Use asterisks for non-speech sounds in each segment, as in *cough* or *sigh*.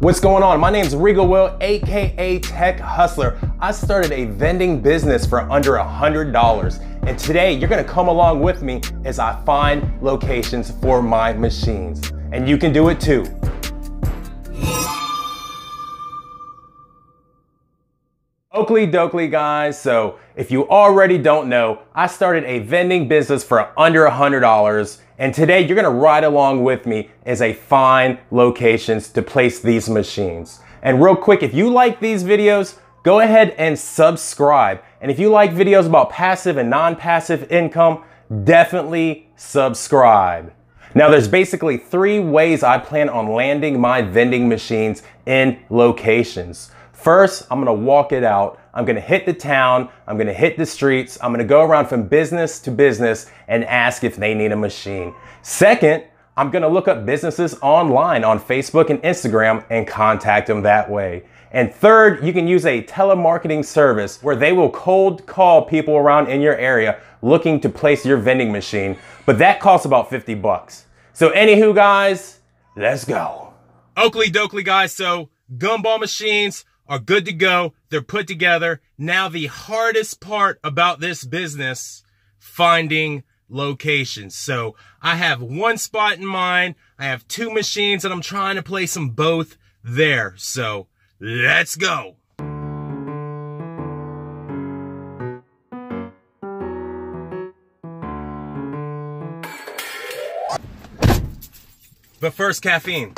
What's going on? My name is Regal Will, aka Tech Hustler. I started a vending business for under a $100. And today you're gonna come along with me as I find locations for my machines. And you can do it too. Oakley Dokley guys, so if you already don't know, I started a vending business for under a $100 and today you're gonna ride along with me as I find locations to place these machines. And real quick, if you like these videos, go ahead and subscribe. And if you like videos about passive and non-passive income, definitely subscribe. Now there's basically three ways I plan on landing my vending machines in locations. First, I'm gonna walk it out. I'm gonna hit the town. I'm gonna hit the streets. I'm gonna go around from business to business and ask if they need a machine. Second, I'm gonna look up businesses online on Facebook and Instagram and contact them that way. And third, you can use a telemarketing service where they will cold call people around in your area looking to place your vending machine, but that costs about 50 bucks. So anywho guys, let's go. Oakley Dokley guys, so gumball machines, are good to go. They're put together. Now the hardest part about this business, finding locations. So I have one spot in mind. I have two machines and I'm trying to place them both there. So let's go. But first, caffeine.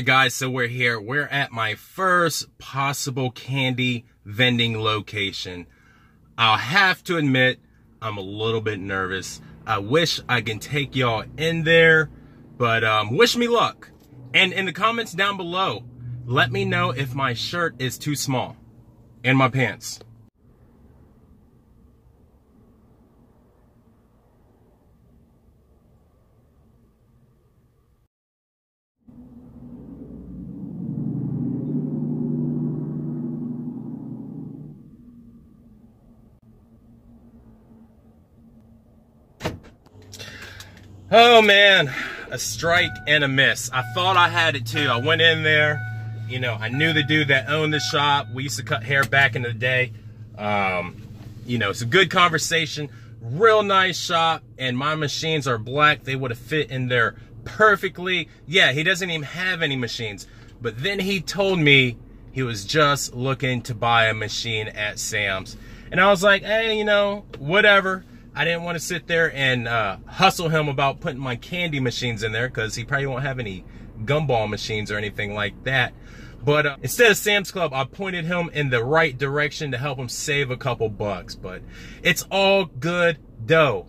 Right, guys, so we're here. We're at my first possible candy vending location. I'll have to admit, I'm a little bit nervous. I wish I can take y'all in there, but um, wish me luck. And in the comments down below, let me know if my shirt is too small and my pants. Oh man, a strike and a miss. I thought I had it too. I went in there, you know, I knew the dude that owned the shop. We used to cut hair back in the day. Um, you know, it's a good conversation, real nice shop, and my machines are black. They would have fit in there perfectly. Yeah, he doesn't even have any machines. But then he told me he was just looking to buy a machine at Sam's. And I was like, hey, you know, whatever. I didn't want to sit there and uh, hustle him about putting my candy machines in there because he probably won't have any gumball machines or anything like that. But uh, instead of Sam's Club, I pointed him in the right direction to help him save a couple bucks. But it's all good dough.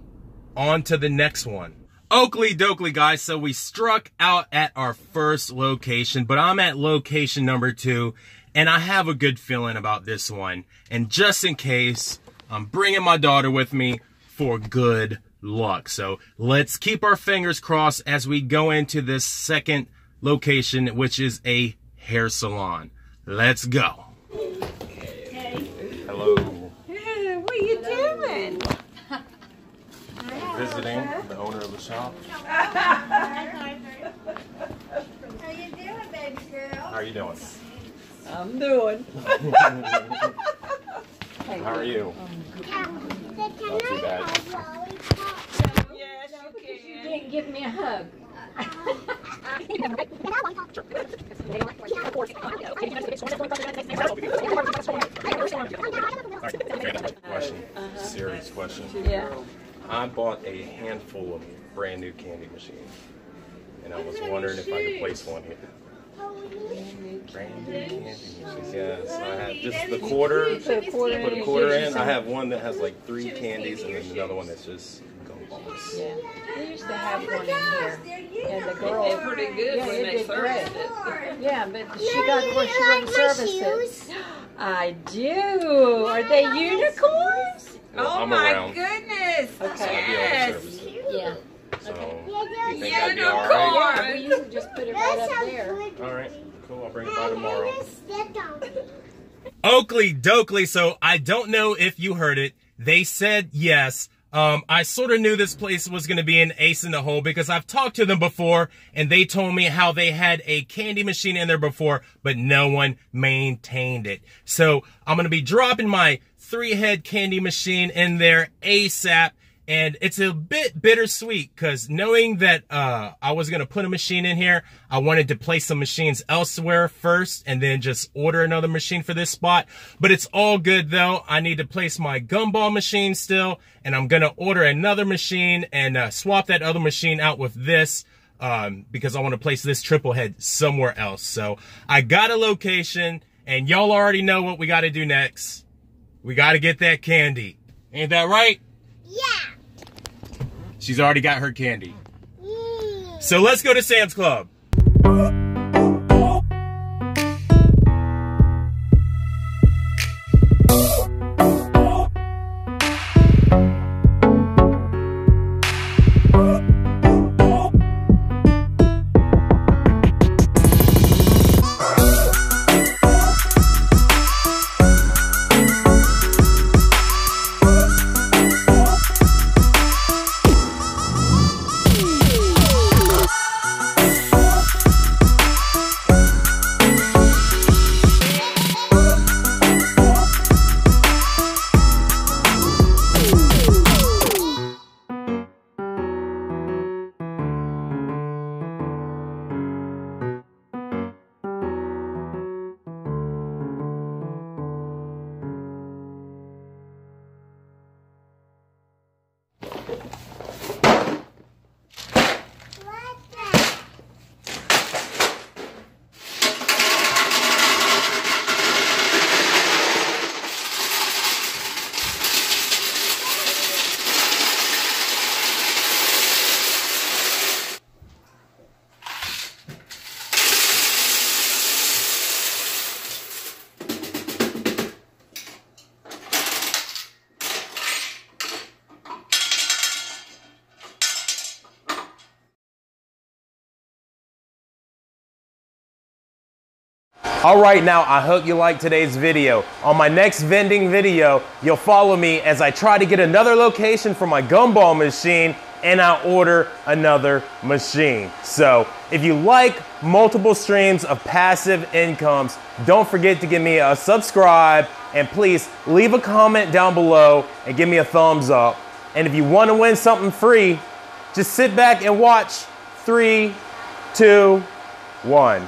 On to the next one. Oakley Dokley, guys. So we struck out at our first location, but I'm at location number two, and I have a good feeling about this one. And just in case, I'm bringing my daughter with me for good luck. So let's keep our fingers crossed as we go into this second location, which is a hair salon. Let's go. Hey. Hello. What are you doing? Visiting the owner of the shop. How you doing, baby girl? How are you doing? I'm doing. *laughs* How are you? Not too bad. Yes, you can. Can't give me a hug. Question. Serious question. Yeah. I bought a handful of brand new candy machines, and I was wondering if I could place one here. Yes, I have just the quarter. A quarter Put a quarter in. I have one that has like three candies, and then another one that's just gumballs. Yeah. We used to have one in here. And the girl. They're pretty good Yeah, when it they did great. it. Yeah, but she got where she wouldn't it. I do. Are they unicorns? Well, oh my around. goodness. Okay. Yes. Yeah. So, Yeah, you think that'd be all right? Unicorn. Yeah, we usually just put it right up there. All right, cool. I'll bring it by tomorrow. tomorrow. Oakley Dokley. So I don't know if you heard it. They said yes. Um, I sort of knew this place was going to be an ace in the hole because I've talked to them before and they told me how they had a candy machine in there before, but no one maintained it. So I'm going to be dropping my three head candy machine in there ASAP. And it's a bit bittersweet because knowing that uh, I was going to put a machine in here, I wanted to place some machines elsewhere first and then just order another machine for this spot. But it's all good though. I need to place my gumball machine still and I'm going to order another machine and uh, swap that other machine out with this um, because I want to place this triple head somewhere else. So I got a location and y'all already know what we got to do next. We got to get that candy. Ain't that right? Yeah. She's already got her candy. Mm. So let's go to Sam's Club. All right, now I hope you like today's video. On my next vending video, you'll follow me as I try to get another location for my gumball machine and I order another machine. So if you like multiple streams of passive incomes, don't forget to give me a subscribe and please leave a comment down below and give me a thumbs up. And if you want to win something free, just sit back and watch. Three, two, one.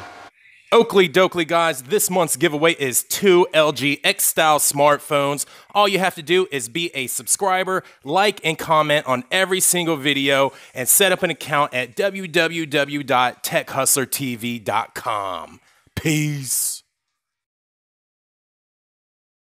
Oakley Dokley, guys, this month's giveaway is two LG X style smartphones. All you have to do is be a subscriber, like, and comment on every single video, and set up an account at www.techhustlertv.com. Peace.